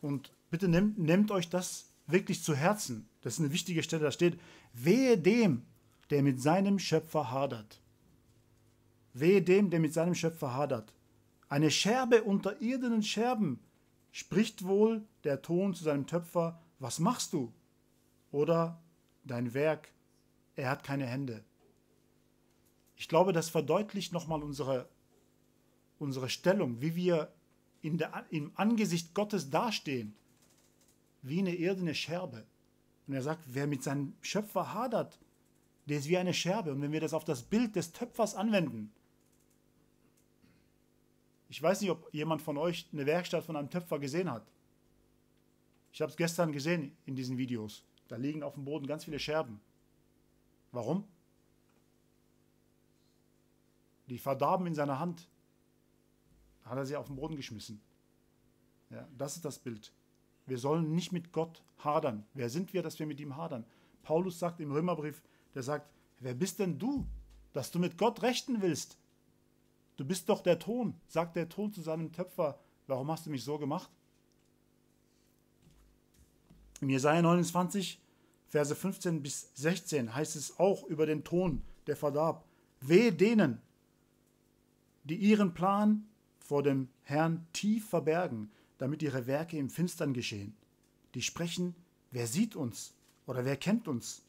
Und bitte nehmt, nehmt euch das wirklich zu Herzen. Das ist eine wichtige Stelle. Da steht: Wehe dem, der mit seinem Schöpfer hadert. Wehe dem, der mit seinem Schöpfer hadert. Eine Scherbe unter irdenen Scherben spricht wohl der Ton zu seinem Töpfer: Was machst du? Oder dein Werk, er hat keine Hände. Ich glaube, das verdeutlicht nochmal unsere unsere Stellung, wie wir in der, im Angesicht Gottes dastehen, wie eine irdene Scherbe. Und er sagt, wer mit seinem Schöpfer hadert, der ist wie eine Scherbe. Und wenn wir das auf das Bild des Töpfers anwenden, ich weiß nicht, ob jemand von euch eine Werkstatt von einem Töpfer gesehen hat. Ich habe es gestern gesehen in diesen Videos. Da liegen auf dem Boden ganz viele Scherben. Warum? Die verdarben in seiner Hand. Hat er sie auf den Boden geschmissen. Ja, das ist das Bild. Wir sollen nicht mit Gott hadern. Wer sind wir, dass wir mit ihm hadern? Paulus sagt im Römerbrief, der sagt, wer bist denn du, dass du mit Gott rechten willst? Du bist doch der Ton, sagt der Ton zu seinem Töpfer. Warum hast du mich so gemacht? Im Jesaja 29, Verse 15 bis 16 heißt es auch über den Ton, der verdarb. Wehe denen, die ihren Plan vor dem Herrn tief verbergen, damit ihre Werke im Finstern geschehen. Die sprechen, wer sieht uns oder wer kennt uns?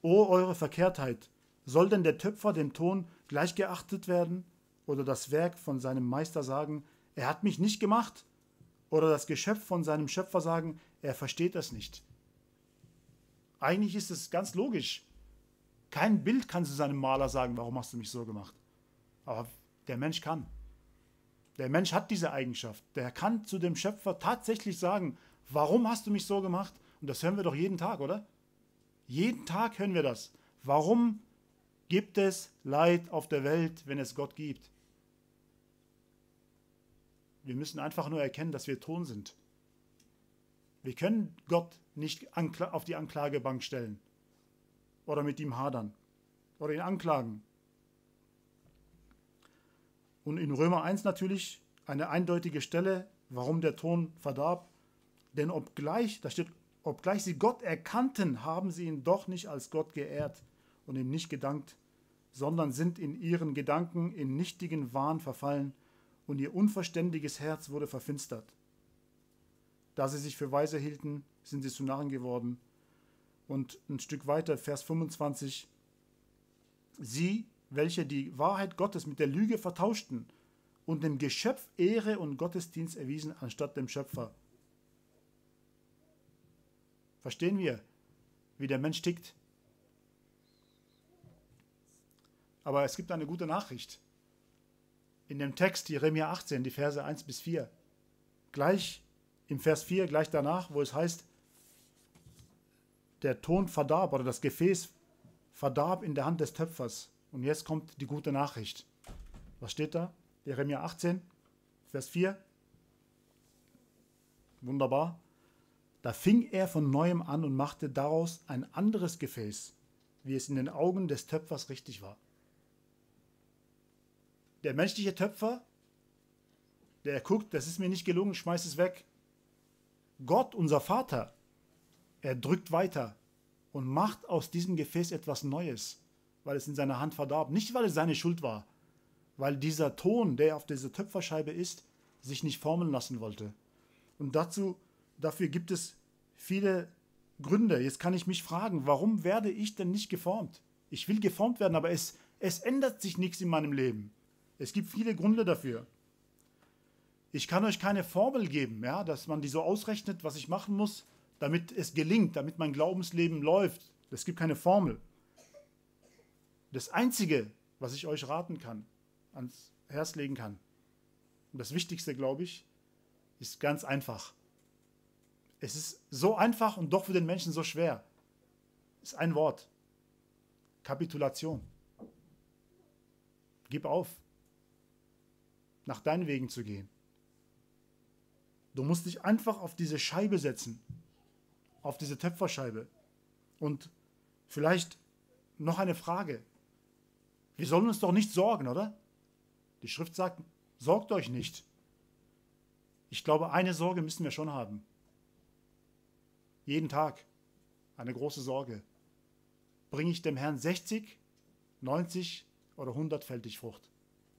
O eure Verkehrtheit, soll denn der Töpfer dem Ton gleichgeachtet werden oder das Werk von seinem Meister sagen, er hat mich nicht gemacht? Oder das Geschöpf von seinem Schöpfer sagen, er versteht das nicht? Eigentlich ist es ganz logisch. Kein Bild kann zu seinem Maler sagen, warum hast du mich so gemacht? Aber der Mensch kann. Der Mensch hat diese Eigenschaft. Der kann zu dem Schöpfer tatsächlich sagen, warum hast du mich so gemacht? Und das hören wir doch jeden Tag, oder? Jeden Tag hören wir das. Warum gibt es Leid auf der Welt, wenn es Gott gibt? Wir müssen einfach nur erkennen, dass wir Ton sind. Wir können Gott nicht auf die Anklagebank stellen oder mit ihm hadern oder ihn anklagen. Und in Römer 1 natürlich eine eindeutige Stelle, warum der Ton verdarb. Denn obgleich, da steht, obgleich sie Gott erkannten, haben sie ihn doch nicht als Gott geehrt und ihm nicht gedankt, sondern sind in ihren Gedanken in nichtigen Wahn verfallen und ihr unverständiges Herz wurde verfinstert. Da sie sich für weise hielten, sind sie zu Narren geworden. Und ein Stück weiter, Vers 25, sie, welche die Wahrheit Gottes mit der Lüge vertauschten und dem Geschöpf Ehre und Gottesdienst erwiesen anstatt dem Schöpfer. Verstehen wir, wie der Mensch tickt? Aber es gibt eine gute Nachricht. In dem Text Jeremia 18, die Verse 1 bis 4, gleich im Vers 4, gleich danach, wo es heißt, der Ton verdarb oder das Gefäß verdarb in der Hand des Töpfers. Und jetzt kommt die gute Nachricht. Was steht da? Jeremia 18, Vers 4. Wunderbar. Da fing er von neuem an und machte daraus ein anderes Gefäß, wie es in den Augen des Töpfers richtig war. Der menschliche Töpfer, der guckt, das ist mir nicht gelungen, schmeißt es weg. Gott, unser Vater, er drückt weiter und macht aus diesem Gefäß etwas Neues weil es in seiner Hand verdarb. Nicht, weil es seine Schuld war, weil dieser Ton, der auf dieser Töpferscheibe ist, sich nicht formen lassen wollte. Und dazu, dafür gibt es viele Gründe. Jetzt kann ich mich fragen, warum werde ich denn nicht geformt? Ich will geformt werden, aber es, es ändert sich nichts in meinem Leben. Es gibt viele Gründe dafür. Ich kann euch keine Formel geben, ja, dass man die so ausrechnet, was ich machen muss, damit es gelingt, damit mein Glaubensleben läuft. Es gibt keine Formel. Das Einzige, was ich euch raten kann, ans Herz legen kann, und das Wichtigste, glaube ich, ist ganz einfach. Es ist so einfach und doch für den Menschen so schwer. Ist ein Wort. Kapitulation. Gib auf, nach deinen Wegen zu gehen. Du musst dich einfach auf diese Scheibe setzen, auf diese Töpferscheibe. Und vielleicht noch eine Frage. Wir sollen uns doch nicht sorgen, oder? Die Schrift sagt, sorgt euch nicht. Ich glaube, eine Sorge müssen wir schon haben. Jeden Tag eine große Sorge. Bringe ich dem Herrn 60, 90 oder 100-fältig Frucht?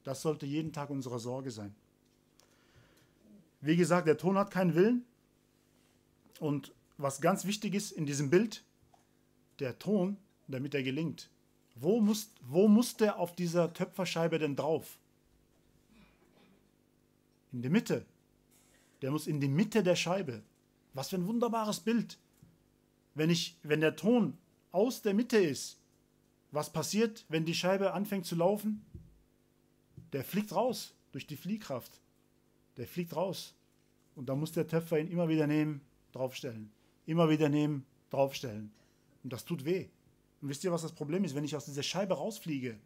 Das sollte jeden Tag unsere Sorge sein. Wie gesagt, der Ton hat keinen Willen. Und was ganz wichtig ist in diesem Bild, der Ton, damit er gelingt, wo muss, wo muss der auf dieser Töpferscheibe denn drauf? In die Mitte. Der muss in die Mitte der Scheibe. Was für ein wunderbares Bild. Wenn, ich, wenn der Ton aus der Mitte ist, was passiert, wenn die Scheibe anfängt zu laufen? Der fliegt raus durch die Fliehkraft. Der fliegt raus. Und da muss der Töpfer ihn immer wieder nehmen, draufstellen. Immer wieder nehmen, draufstellen. Und das tut weh Und wisst ihr, was das Problem ist? Wenn ich aus dieser Scheibe rausfliege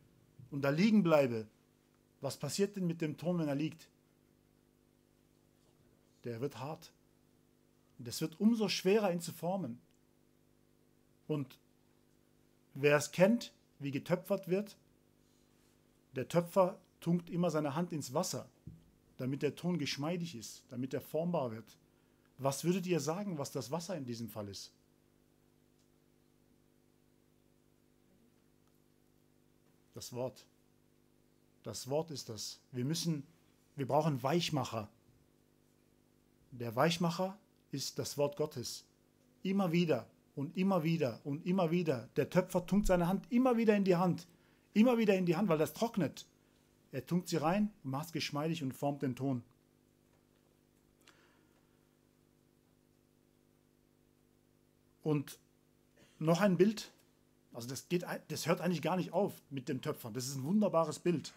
und da liegen bleibe, was passiert denn mit dem Ton, wenn er liegt? Der wird hart. Und es wird umso schwerer, ihn zu formen. Und wer es kennt, wie getöpfert wird, der Töpfer tunkt immer seine Hand ins Wasser, damit der Ton geschmeidig ist, damit er formbar wird. Was würdet ihr sagen, was das Wasser in diesem Fall ist? Das Wort. Das Wort ist das. Wir müssen, wir brauchen Weichmacher. Der Weichmacher ist das Wort Gottes. Immer wieder und immer wieder und immer wieder. Der Töpfer tunkt seine Hand immer wieder in die Hand. Immer wieder in die Hand, weil das trocknet. Er tunkt sie rein, macht es geschmeidig und formt den Ton. Und noch ein Bild. Also das, geht, das hört eigentlich gar nicht auf mit dem Töpfern. Das ist ein wunderbares Bild.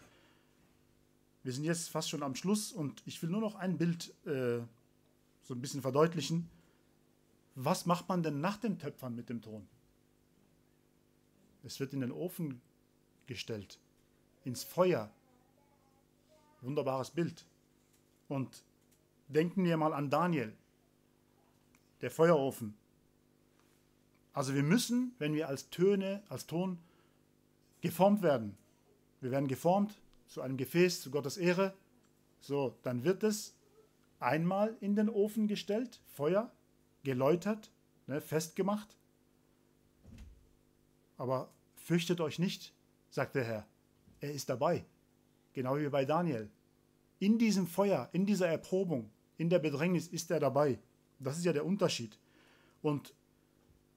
Wir sind jetzt fast schon am Schluss und ich will nur noch ein Bild äh, so ein bisschen verdeutlichen. Was macht man denn nach dem Töpfern mit dem Ton? Es wird in den Ofen gestellt, ins Feuer. Wunderbares Bild. Und denken wir mal an Daniel, der Feuerofen. Also wir müssen, wenn wir als Töne, als Ton geformt werden, wir werden geformt zu einem Gefäß zu Gottes Ehre, so, dann wird es einmal in den Ofen gestellt, Feuer, geläutert, ne, festgemacht. Aber fürchtet euch nicht, sagt der Herr. Er ist dabei, genau wie bei Daniel. In diesem Feuer, in dieser Erprobung, in der Bedrängnis ist er dabei. Das ist ja der Unterschied. Und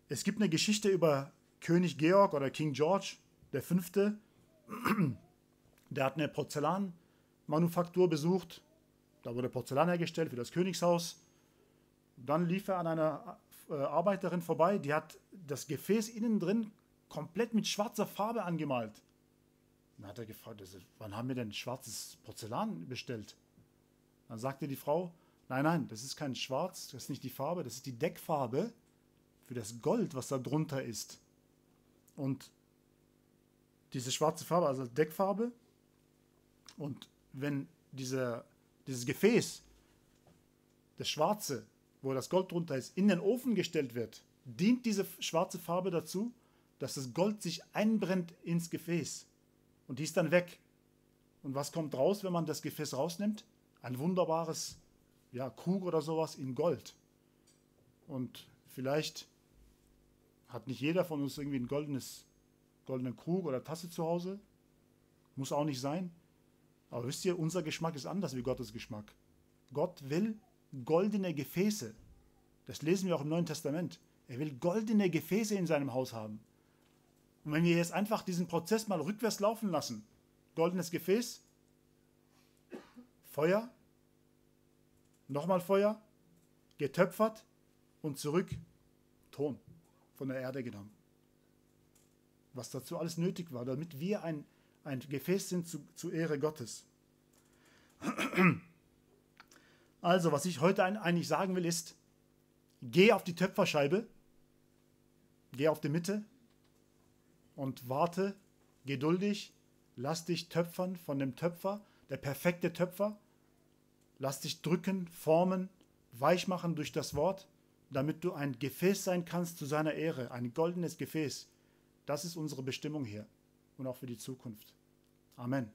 es gibt eine Geschichte über König Georg oder King George der Fünfte. Der hat eine Porzellanmanufaktur besucht. Da wurde Porzellan hergestellt für das Königshaus. Dann lief er an einer äh, Arbeiterin vorbei, die hat das Gefäß innen drin komplett mit schwarzer Farbe angemalt. Dann hat er gefragt, wann haben wir denn schwarzes Porzellan bestellt? Dann sagte die Frau, nein, nein, das ist kein Schwarz, das ist nicht die Farbe, das ist die Deckfarbe für das Gold, was da drunter ist. Und diese schwarze Farbe, also Deckfarbe, und wenn diese, dieses Gefäß, das Schwarze, wo das Gold drunter ist, in den Ofen gestellt wird, dient diese schwarze Farbe dazu, dass das Gold sich einbrennt ins Gefäß. Und die ist dann weg. Und was kommt raus, wenn man das Gefäß rausnimmt? Ein wunderbares ja, Krug oder sowas in Gold. Und vielleicht hat nicht jeder von uns irgendwie ein goldenes, goldenen Krug oder Tasse zu Hause. Muss auch nicht sein. Aber wisst ihr, unser Geschmack ist anders wie Gottes Geschmack. Gott will goldene Gefäße. Das lesen wir auch im Neuen Testament. Er will goldene Gefäße in seinem Haus haben. Und wenn wir jetzt einfach diesen Prozess mal rückwärts laufen lassen, goldenes Gefäß, Feuer, nochmal Feuer, getöpfert und zurück Ton von der Erde genommen. Was dazu alles nötig war, damit wir ein, ein Gefäß sind zu, zu Ehre Gottes. Also, was ich heute eigentlich sagen will, ist, geh auf die Töpferscheibe, geh auf die Mitte und warte geduldig, lass dich töpfern von dem Töpfer, der perfekte Töpfer, lass dich drücken, formen, weich machen durch das Wort damit du ein Gefäß sein kannst zu seiner Ehre, ein goldenes Gefäß. Das ist unsere Bestimmung hier und auch für die Zukunft. Amen.